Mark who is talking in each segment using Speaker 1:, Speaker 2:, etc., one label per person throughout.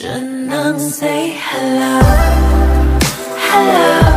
Speaker 1: 只能 say hello. Hello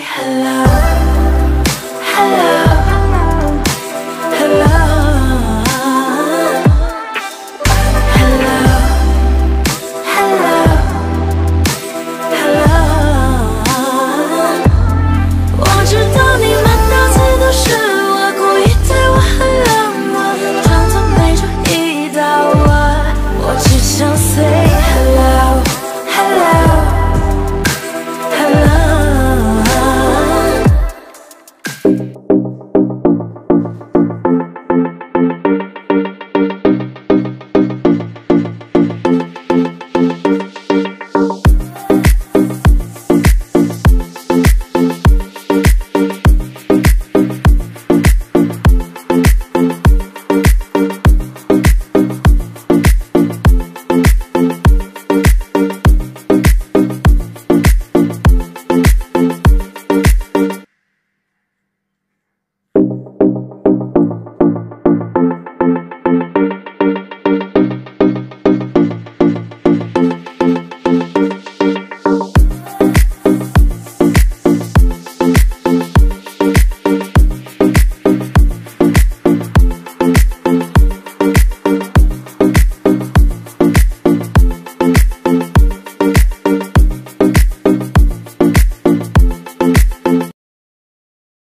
Speaker 1: hello, hello.